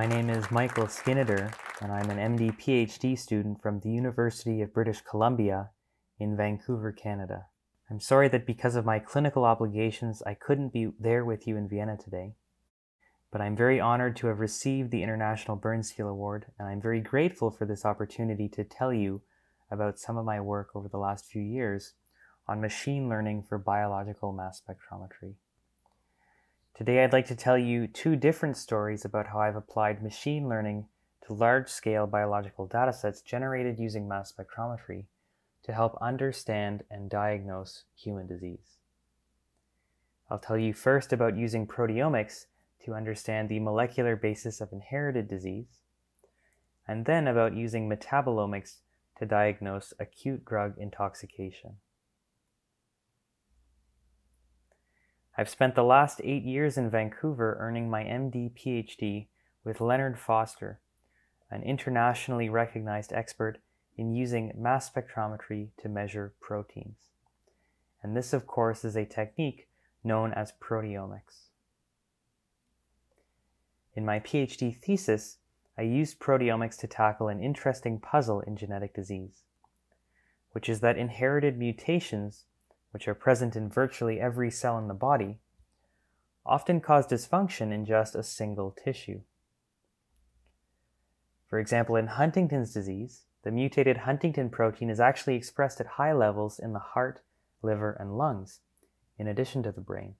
My name is Michael Skinner, and I'm an MD PhD student from the University of British Columbia in Vancouver, Canada. I'm sorry that because of my clinical obligations, I couldn't be there with you in Vienna today. But I'm very honored to have received the International Burn Seal Award, and I'm very grateful for this opportunity to tell you about some of my work over the last few years on machine learning for biological mass spectrometry. Today, I'd like to tell you two different stories about how I've applied machine learning to large scale biological datasets generated using mass spectrometry to help understand and diagnose human disease. I'll tell you first about using proteomics to understand the molecular basis of inherited disease, and then about using metabolomics to diagnose acute drug intoxication. I've spent the last eight years in Vancouver earning my MD PhD with Leonard Foster, an internationally recognized expert in using mass spectrometry to measure proteins. And this, of course, is a technique known as proteomics. In my PhD thesis, I used proteomics to tackle an interesting puzzle in genetic disease, which is that inherited mutations which are present in virtually every cell in the body, often cause dysfunction in just a single tissue. For example, in Huntington's disease, the mutated Huntington protein is actually expressed at high levels in the heart, liver, and lungs, in addition to the brain.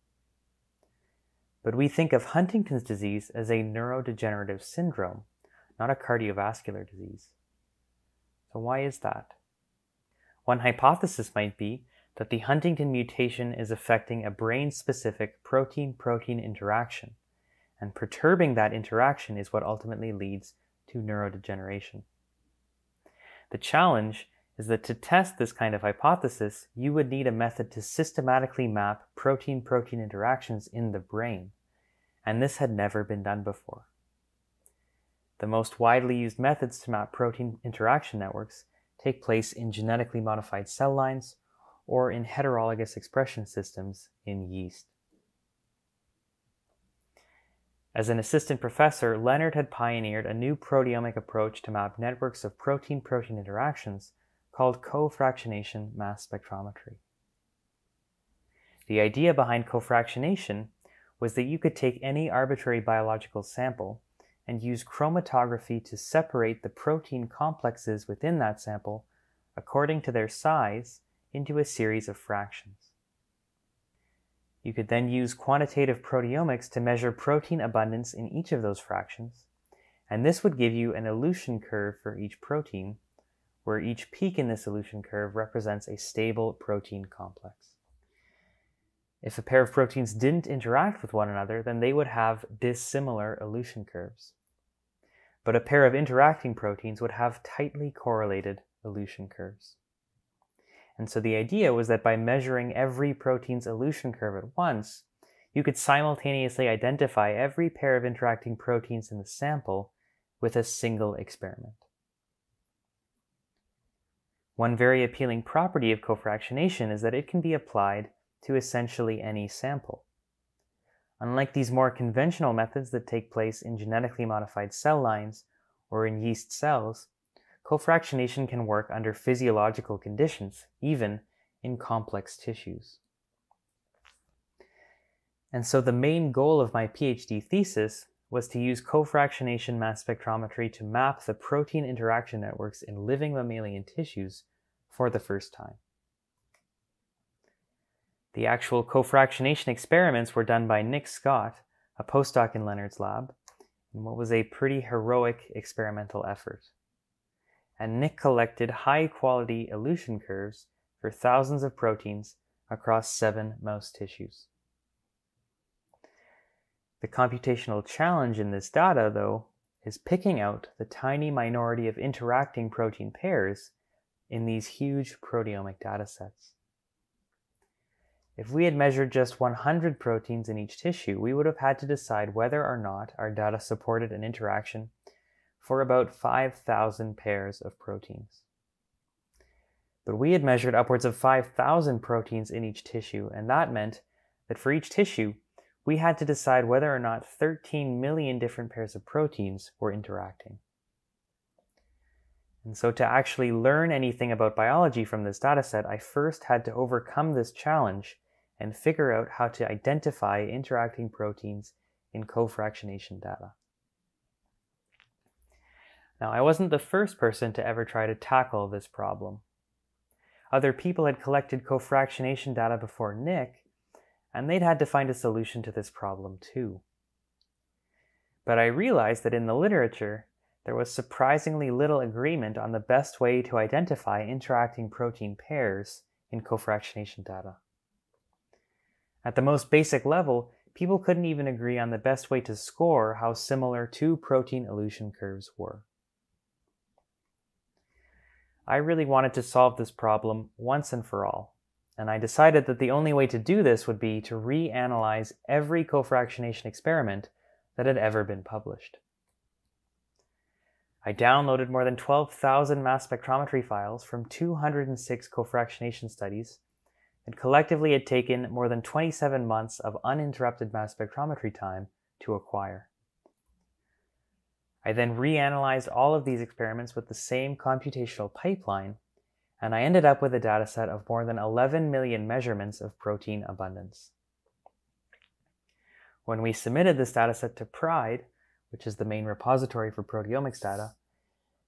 But we think of Huntington's disease as a neurodegenerative syndrome, not a cardiovascular disease. So, why is that? One hypothesis might be that the Huntington mutation is affecting a brain specific protein protein interaction, and perturbing that interaction is what ultimately leads to neurodegeneration. The challenge is that to test this kind of hypothesis, you would need a method to systematically map protein protein interactions in the brain, and this had never been done before. The most widely used methods to map protein interaction networks take place in genetically modified cell lines or in heterologous expression systems in yeast. As an assistant professor, Leonard had pioneered a new proteomic approach to map networks of protein protein interactions called cofractionation mass spectrometry. The idea behind cofractionation was that you could take any arbitrary biological sample and use chromatography to separate the protein complexes within that sample according to their size into a series of fractions. You could then use quantitative proteomics to measure protein abundance in each of those fractions, and this would give you an elution curve for each protein, where each peak in this elution curve represents a stable protein complex. If a pair of proteins didn't interact with one another, then they would have dissimilar elution curves. But a pair of interacting proteins would have tightly correlated elution curves. And so the idea was that by measuring every protein's elution curve at once, you could simultaneously identify every pair of interacting proteins in the sample with a single experiment. One very appealing property of cofractionation is that it can be applied to essentially any sample. Unlike these more conventional methods that take place in genetically modified cell lines or in yeast cells, Cofractionation can work under physiological conditions, even in complex tissues. And so the main goal of my PhD thesis was to use cofractionation mass spectrometry to map the protein interaction networks in living mammalian tissues for the first time. The actual cofractionation experiments were done by Nick Scott, a postdoc in Leonard's lab, in what was a pretty heroic experimental effort and Nick collected high quality elution curves for thousands of proteins across seven mouse tissues. The computational challenge in this data, though, is picking out the tiny minority of interacting protein pairs in these huge proteomic datasets. If we had measured just 100 proteins in each tissue, we would have had to decide whether or not our data supported an interaction for about 5,000 pairs of proteins. But we had measured upwards of 5,000 proteins in each tissue, and that meant that for each tissue, we had to decide whether or not 13 million different pairs of proteins were interacting. And so, to actually learn anything about biology from this dataset, I first had to overcome this challenge and figure out how to identify interacting proteins in cofractionation data. Now, I wasn't the first person to ever try to tackle this problem. Other people had collected cofractionation data before Nick, and they'd had to find a solution to this problem too. But I realized that in the literature, there was surprisingly little agreement on the best way to identify interacting protein pairs in cofractionation data. At the most basic level, people couldn't even agree on the best way to score how similar two protein elution curves were. I really wanted to solve this problem once and for all, and I decided that the only way to do this would be to reanalyze every cofractionation experiment that had ever been published. I downloaded more than 12,000 mass spectrometry files from 206 cofractionation studies and collectively had taken more than 27 months of uninterrupted mass spectrometry time to acquire. I then reanalyzed all of these experiments with the same computational pipeline, and I ended up with a dataset of more than 11 million measurements of protein abundance. When we submitted this dataset to PRIDE, which is the main repository for proteomics data,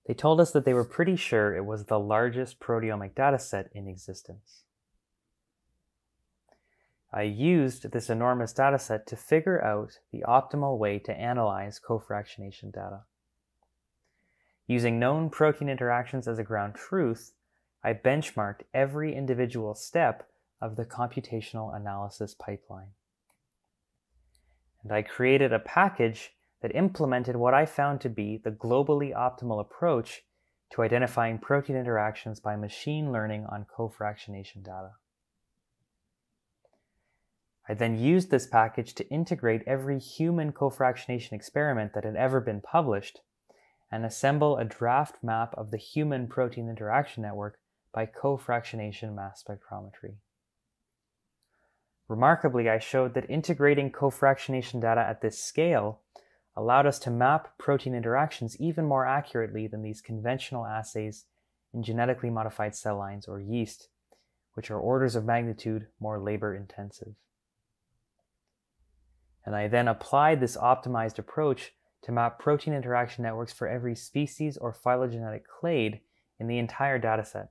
they told us that they were pretty sure it was the largest proteomic dataset in existence. I used this enormous dataset to figure out the optimal way to analyze cofractionation data. Using known protein interactions as a ground truth, I benchmarked every individual step of the computational analysis pipeline. And I created a package that implemented what I found to be the globally optimal approach to identifying protein interactions by machine learning on cofractionation data. I then used this package to integrate every human cofractionation experiment that had ever been published and assemble a draft map of the human protein interaction network by cofractionation mass spectrometry. Remarkably, I showed that integrating cofractionation data at this scale allowed us to map protein interactions even more accurately than these conventional assays in genetically modified cell lines or yeast, which are orders of magnitude more labor intensive. And I then applied this optimized approach to map protein interaction networks for every species or phylogenetic clade in the entire dataset,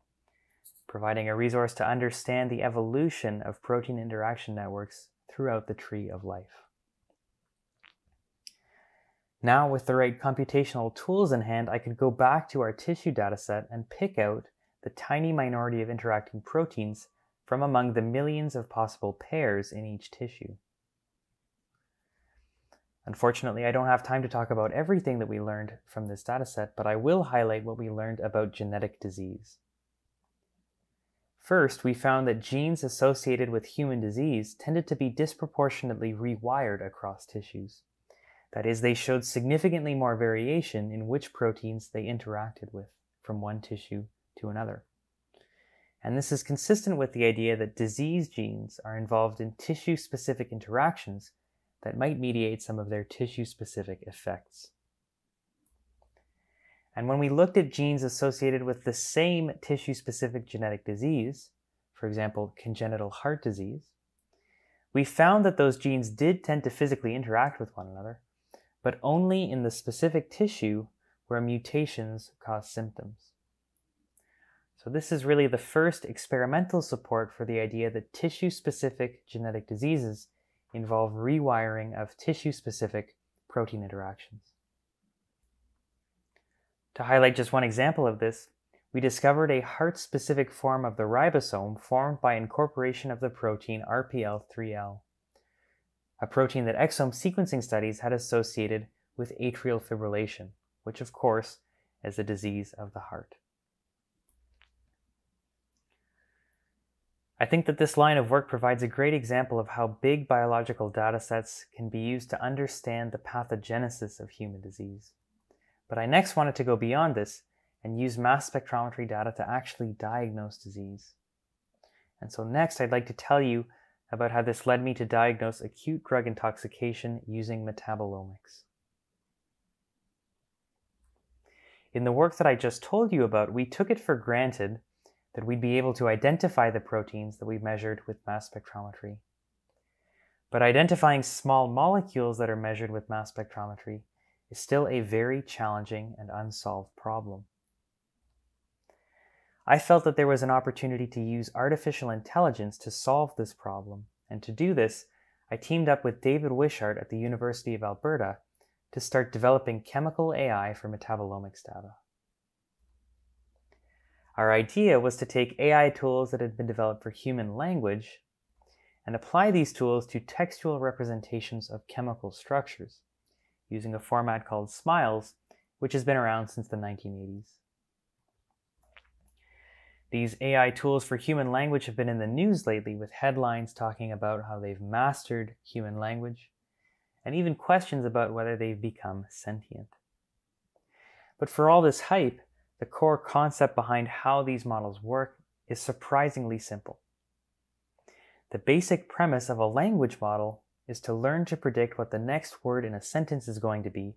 providing a resource to understand the evolution of protein interaction networks throughout the tree of life. Now, with the right computational tools in hand, I could go back to our tissue dataset and pick out the tiny minority of interacting proteins from among the millions of possible pairs in each tissue. Unfortunately, I don't have time to talk about everything that we learned from this dataset, but I will highlight what we learned about genetic disease. First, we found that genes associated with human disease tended to be disproportionately rewired across tissues. That is, they showed significantly more variation in which proteins they interacted with from one tissue to another. And this is consistent with the idea that disease genes are involved in tissue specific interactions that might mediate some of their tissue specific effects. And when we looked at genes associated with the same tissue specific genetic disease, for example, congenital heart disease, we found that those genes did tend to physically interact with one another, but only in the specific tissue where mutations cause symptoms. So, this is really the first experimental support for the idea that tissue specific genetic diseases involve rewiring of tissue-specific protein interactions. To highlight just one example of this, we discovered a heart-specific form of the ribosome formed by incorporation of the protein RPL3L, a protein that exome sequencing studies had associated with atrial fibrillation, which of course is a disease of the heart. I think that this line of work provides a great example of how big biological datasets can be used to understand the pathogenesis of human disease. But I next wanted to go beyond this and use mass spectrometry data to actually diagnose disease. And so next I'd like to tell you about how this led me to diagnose acute drug intoxication using metabolomics. In the work that I just told you about, we took it for granted that we'd be able to identify the proteins that we measured with mass spectrometry. But identifying small molecules that are measured with mass spectrometry is still a very challenging and unsolved problem. I felt that there was an opportunity to use artificial intelligence to solve this problem, and to do this, I teamed up with David Wishart at the University of Alberta to start developing chemical AI for metabolomics data. Our idea was to take AI tools that had been developed for human language and apply these tools to textual representations of chemical structures using a format called SMILES, which has been around since the 1980s. These AI tools for human language have been in the news lately with headlines talking about how they've mastered human language and even questions about whether they've become sentient. But for all this hype, the core concept behind how these models work is surprisingly simple. The basic premise of a language model is to learn to predict what the next word in a sentence is going to be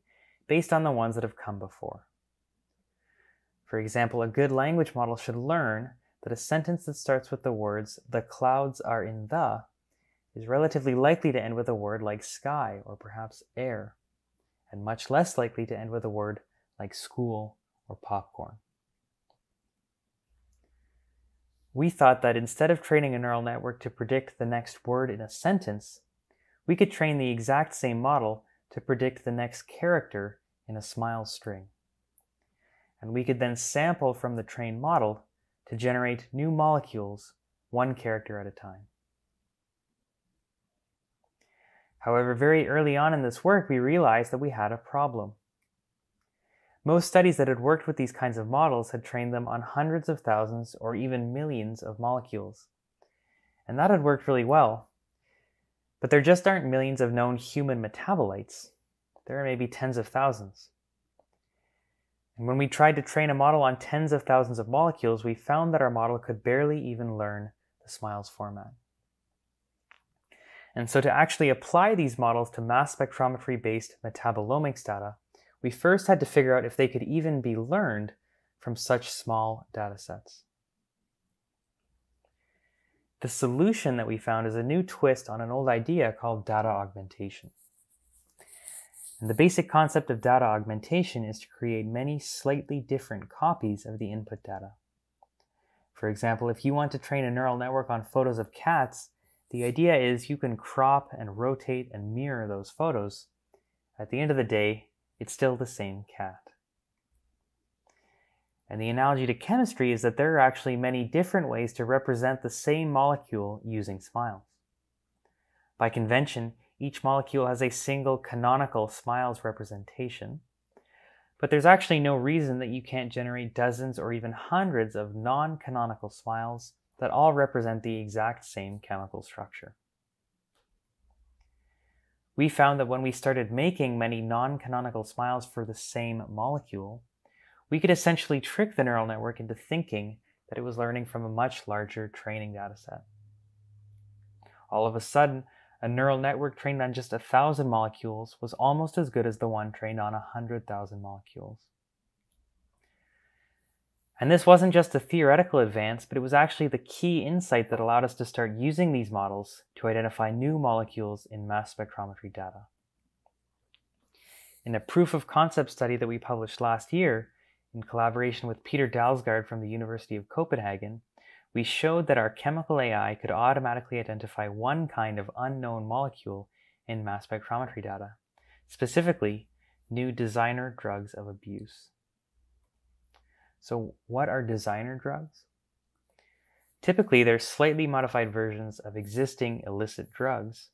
based on the ones that have come before. For example, a good language model should learn that a sentence that starts with the words, the clouds are in the, is relatively likely to end with a word like sky or perhaps air, and much less likely to end with a word like school or popcorn. We thought that instead of training a neural network to predict the next word in a sentence, we could train the exact same model to predict the next character in a smile string. And we could then sample from the trained model to generate new molecules one character at a time. However, very early on in this work, we realized that we had a problem. Most studies that had worked with these kinds of models had trained them on hundreds of thousands or even millions of molecules. And that had worked really well. But there just aren't millions of known human metabolites. There are maybe tens of thousands. And when we tried to train a model on tens of thousands of molecules, we found that our model could barely even learn the SMILES format. And so to actually apply these models to mass spectrometry based metabolomics data, we first had to figure out if they could even be learned from such small data sets. The solution that we found is a new twist on an old idea called data augmentation. And the basic concept of data augmentation is to create many slightly different copies of the input data. For example, if you want to train a neural network on photos of cats, the idea is you can crop and rotate and mirror those photos. At the end of the day, it's still the same cat. And the analogy to chemistry is that there are actually many different ways to represent the same molecule using smiles. By convention, each molecule has a single canonical smiles representation, but there's actually no reason that you can't generate dozens or even hundreds of non canonical smiles that all represent the exact same chemical structure. We found that when we started making many non-canonical smiles for the same molecule, we could essentially trick the neural network into thinking that it was learning from a much larger training dataset. All of a sudden, a neural network trained on just a thousand molecules was almost as good as the one trained on a hundred thousand molecules. And this wasn't just a theoretical advance, but it was actually the key insight that allowed us to start using these models to identify new molecules in mass spectrometry data. In a proof of concept study that we published last year, in collaboration with Peter Dalsgaard from the University of Copenhagen, we showed that our chemical AI could automatically identify one kind of unknown molecule in mass spectrometry data, specifically new designer drugs of abuse. So, what are designer drugs? Typically, they're slightly modified versions of existing illicit drugs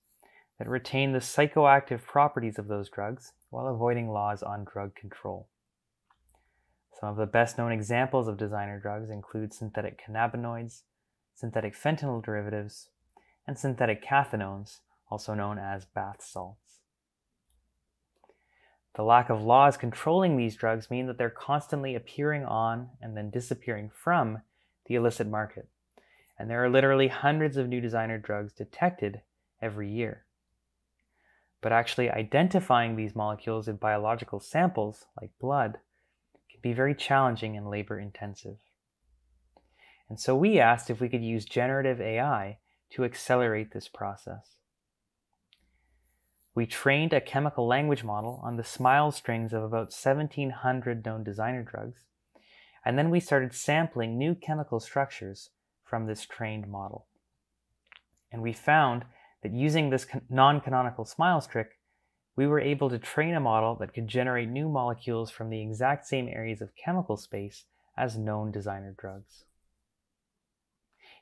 that retain the psychoactive properties of those drugs while avoiding laws on drug control. Some of the best known examples of designer drugs include synthetic cannabinoids, synthetic fentanyl derivatives, and synthetic cathinones, also known as bath salts. The lack of laws controlling these drugs mean that they're constantly appearing on and then disappearing from the illicit market. and there are literally hundreds of new designer drugs detected every year. But actually identifying these molecules in biological samples, like blood, can be very challenging and labor intensive. And so we asked if we could use generative AI to accelerate this process. We trained a chemical language model on the SMILES strings of about 1,700 known designer drugs, and then we started sampling new chemical structures from this trained model. And we found that using this non-canonical SMILES trick, we were able to train a model that could generate new molecules from the exact same areas of chemical space as known designer drugs.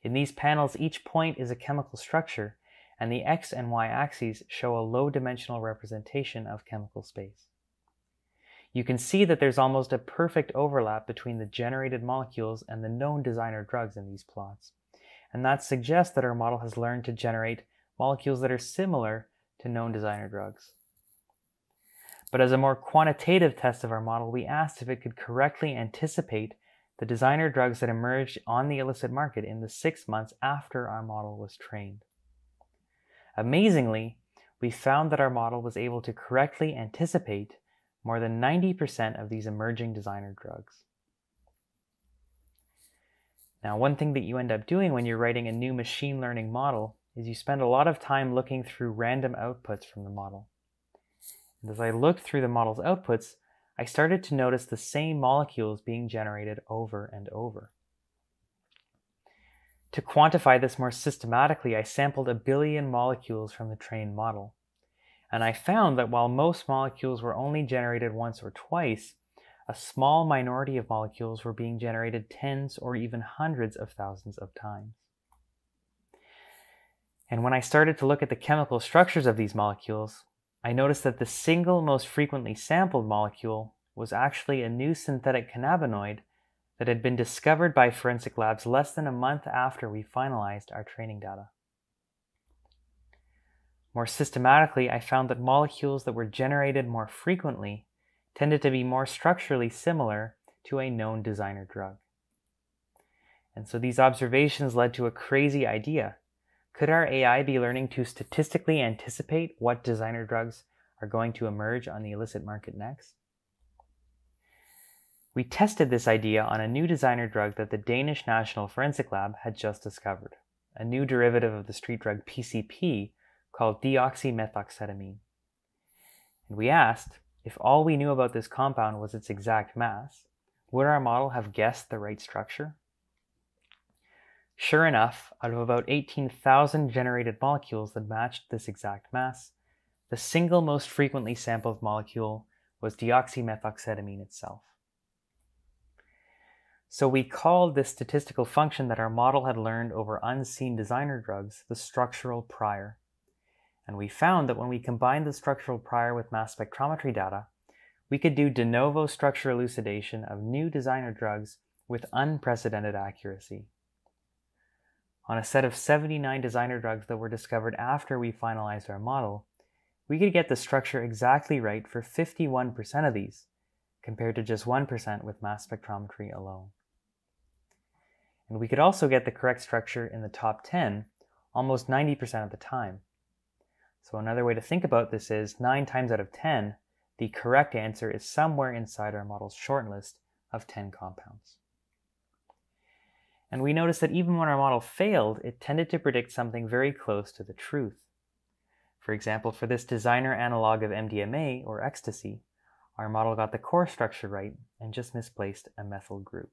In these panels, each point is a chemical structure, and the x and y axes show a low dimensional representation of chemical space. You can see that there's almost a perfect overlap between the generated molecules and the known designer drugs in these plots. And that suggests that our model has learned to generate molecules that are similar to known designer drugs. But as a more quantitative test of our model, we asked if it could correctly anticipate the designer drugs that emerged on the illicit market in the six months after our model was trained. Amazingly, we found that our model was able to correctly anticipate more than 90% of these emerging designer drugs. Now, one thing that you end up doing when you're writing a new machine learning model is you spend a lot of time looking through random outputs from the model. And as I looked through the model's outputs, I started to notice the same molecules being generated over and over. To quantify this more systematically, I sampled a billion molecules from the trained model. And I found that while most molecules were only generated once or twice, a small minority of molecules were being generated tens or even hundreds of thousands of times. And when I started to look at the chemical structures of these molecules, I noticed that the single most frequently sampled molecule was actually a new synthetic cannabinoid that had been discovered by forensic labs less than a month after we finalized our training data. More systematically, I found that molecules that were generated more frequently tended to be more structurally similar to a known designer drug. And so these observations led to a crazy idea. Could our AI be learning to statistically anticipate what designer drugs are going to emerge on the illicit market next? We tested this idea on a new designer drug that the Danish National Forensic Lab had just discovered, a new derivative of the street drug PCP called deoxymethoxetamine. And we asked if all we knew about this compound was its exact mass, would our model have guessed the right structure? Sure enough, out of about 18,000 generated molecules that matched this exact mass, the single most frequently sampled molecule was deoxymethoxetamine itself. So we called this statistical function that our model had learned over unseen designer drugs the structural prior. And we found that when we combined the structural prior with mass spectrometry data, we could do de novo structure elucidation of new designer drugs with unprecedented accuracy. On a set of 79 designer drugs that were discovered after we finalized our model, we could get the structure exactly right for 51% of these, compared to just 1% with mass spectrometry alone. And we could also get the correct structure in the top 10 almost 90% of the time. So another way to think about this is 9 times out of 10, the correct answer is somewhere inside our model's shortlist of 10 compounds. And we noticed that even when our model failed, it tended to predict something very close to the truth. For example, for this designer analog of MDMA, or ecstasy, our model got the core structure right and just misplaced a methyl group.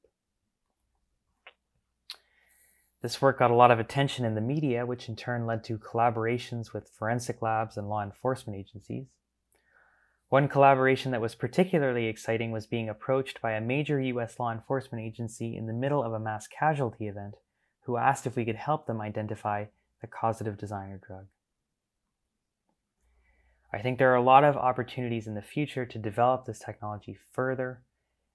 This work got a lot of attention in the media, which in turn led to collaborations with forensic labs and law enforcement agencies. One collaboration that was particularly exciting was being approached by a major US law enforcement agency in the middle of a mass casualty event who asked if we could help them identify the causative designer drug. I think there are a lot of opportunities in the future to develop this technology further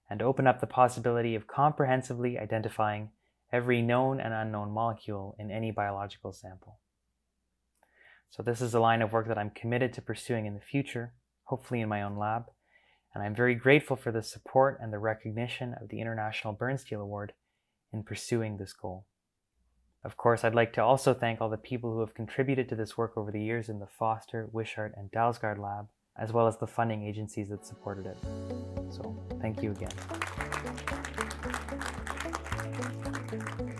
and open up the possibility of comprehensively identifying every known and unknown molecule in any biological sample. So this is a line of work that I'm committed to pursuing in the future, hopefully in my own lab, and I'm very grateful for the support and the recognition of the International Bernstein Award in pursuing this goal. Of course, I'd like to also thank all the people who have contributed to this work over the years in the Foster, Wishart, and Dalsgaard lab, as well as the funding agencies that supported it. So, thank you again. Thank you.